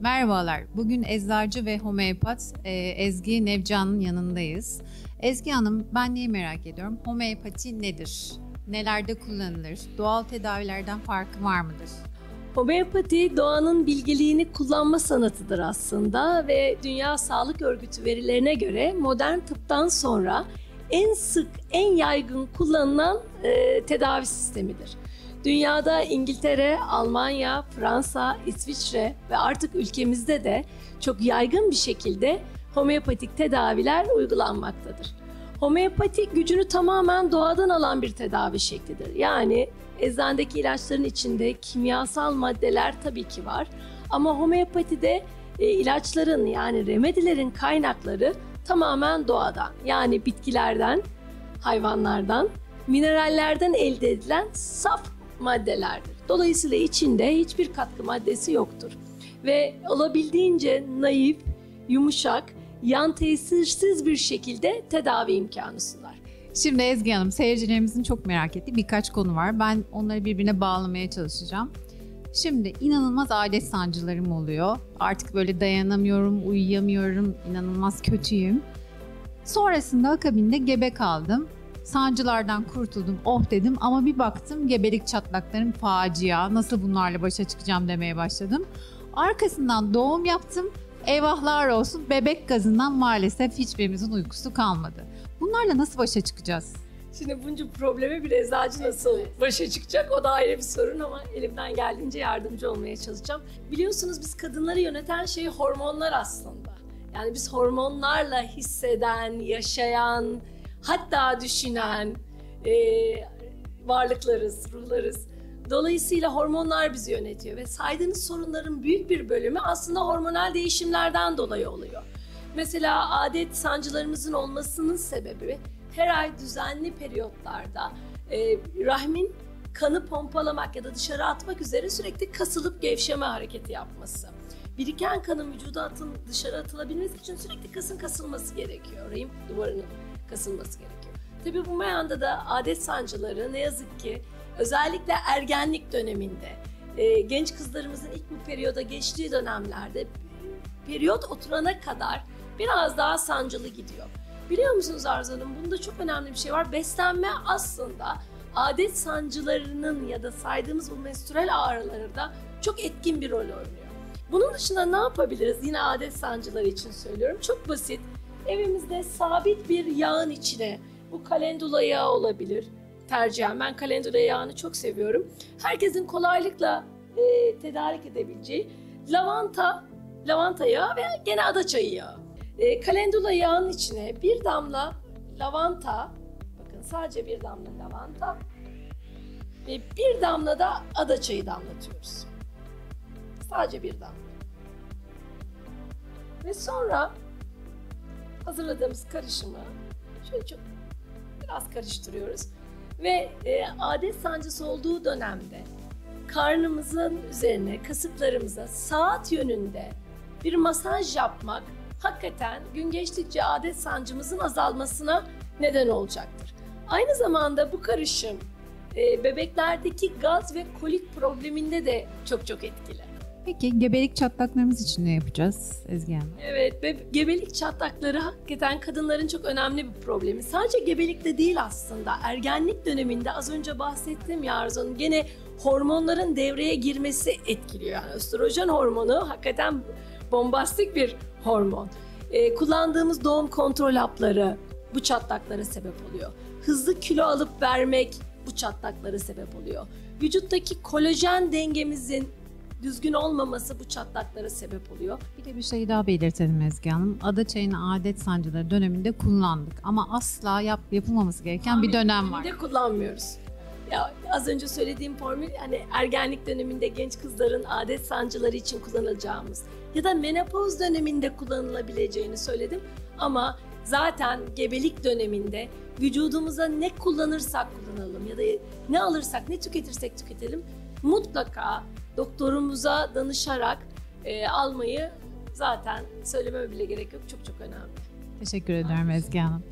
Merhabalar. Bugün eczacı ve homeopat e, Ezgi Nevcan'ın yanındayız. Ezgi Hanım ben neyi merak ediyorum? Homeopati nedir? Nelerde kullanılır? Doğal tedavilerden farkı var mıdır? Homeopati doğanın bilgeliğini kullanma sanatıdır aslında ve Dünya Sağlık Örgütü verilerine göre modern tıptan sonra en sık, en yaygın kullanılan e, tedavi sistemidir. Dünyada İngiltere, Almanya, Fransa, İsviçre ve artık ülkemizde de çok yaygın bir şekilde homeopatik tedaviler uygulanmaktadır. Homeopati gücünü tamamen doğadan alan bir tedavi şeklidir. Yani eczanedeki ilaçların içinde kimyasal maddeler tabii ki var ama homeopatide e, ilaçların yani remedilerin kaynakları tamamen doğadan yani bitkilerden, hayvanlardan, minerallerden elde edilen saf maddelerdir. Dolayısıyla içinde hiçbir katkı maddesi yoktur. Ve olabildiğince naif, yumuşak, yan tesirsiz bir şekilde tedavi imkanı sunar. Şimdi Ezgi Hanım seyircilerimizin çok merak ettiği birkaç konu var. Ben onları birbirine bağlamaya çalışacağım. Şimdi inanılmaz adet sancılarım oluyor. Artık böyle dayanamıyorum, uyuyamıyorum, inanılmaz kötüyüm. Sonrasında akabinde gebe kaldım. Sancılardan kurtuldum, oh dedim ama bir baktım gebelik çatlaklarım facia. Nasıl bunlarla başa çıkacağım demeye başladım. Arkasından doğum yaptım. Eyvahlar olsun bebek gazından maalesef hiçbirimizin uykusu kalmadı. Bunlarla nasıl başa çıkacağız? Şimdi bunca probleme bir eczacı nasıl başa çıkacak o da ayrı bir sorun ama elimden geldiğince yardımcı olmaya çalışacağım. Biliyorsunuz biz kadınları yöneten şey hormonlar aslında. Yani biz hormonlarla hisseden, yaşayan, hatta düşünen e, varlıklarız, ruhlarız. Dolayısıyla hormonlar bizi yönetiyor ve saydığınız sorunların büyük bir bölümü aslında hormonal değişimlerden dolayı oluyor. Mesela adet sancılarımızın olmasının sebebi her ay düzenli periyotlarda e, rahmin kanı pompalamak ya da dışarı atmak üzere sürekli kasılıp gevşeme hareketi yapması. Biriken kanın vücuda atın, dışarı atılabilmesi için sürekli kasın kasılması gerekiyor. Rahim duvarının kasılması gerekiyor. Tabii bu meyanda da adet sancıları ne yazık ki özellikle ergenlik döneminde e, genç kızlarımızın ilk bu periyoda geçtiği dönemlerde periyot oturana kadar biraz daha sancılı gidiyor. Biliyor musunuz Arzu Hanım bunda çok önemli bir şey var. Beslenme aslında adet sancılarının ya da saydığımız bu menstrüel ağrılarında çok etkin bir rol oynuyor. Bunun dışında ne yapabiliriz? Yine adet sancıları için söylüyorum. Çok basit. Evimizde sabit bir yağın içine bu kalendula yağı olabilir. Tercihen ben kalendula yağını çok seviyorum. Herkesin kolaylıkla e, tedarik edebileceği lavanta, lavanta yağı ve gene ada çayı yağı. E, kalendula yağının içine bir damla lavanta, bakın sadece bir damla lavanta ve bir damla da ada çayı damlatıyoruz. Sadece bir damla. Ve sonra hazırladığımız karışımı şöyle çok biraz karıştırıyoruz. Ve e, adet sancısı olduğu dönemde karnımızın üzerine, kasıklarımıza saat yönünde bir masaj yapmak hakikaten gün geçtikçe adet sancımızın azalmasına neden olacaktır. Aynı zamanda bu karışım e, bebeklerdeki gaz ve kolik probleminde de çok çok etkili. Peki gebelik çatlaklarımız için ne yapacağız Ezgi Hanım? Evet, ve gebelik çatlakları hakikaten kadınların çok önemli bir problemi. Sadece gebelikte değil aslında. Ergenlik döneminde az önce bahsettiğim ya Arzu'nun gene hormonların devreye girmesi etkiliyor. Yani östrojen hormonu hakikaten bombastik bir hormon. Ee, kullandığımız doğum kontrol hapları bu çatlaklara sebep oluyor. Hızlı kilo alıp vermek bu çatlaklara sebep oluyor. Vücuttaki kolajen dengemizin düzgün olmaması bu çatlaklara sebep oluyor. Bir de bir şey daha belirtelim Ezgi Hanım. Ada çayını adet sancıları döneminde kullandık ama asla yap, yapılmaması gereken bir dönem var. De kullanmıyoruz. Ya az önce söylediğim formül hani ergenlik döneminde genç kızların adet sancıları için kullanılacağımız ya da menopoz döneminde kullanılabileceğini söyledim ama zaten gebelik döneminde vücudumuza ne kullanırsak kullanalım ya da ne alırsak ne tüketirsek tüketelim mutlaka doktorumuza danışarak e, almayı zaten söylememe bile gerek yok. Çok çok önemli. Teşekkür ederim Ezgi Hanım.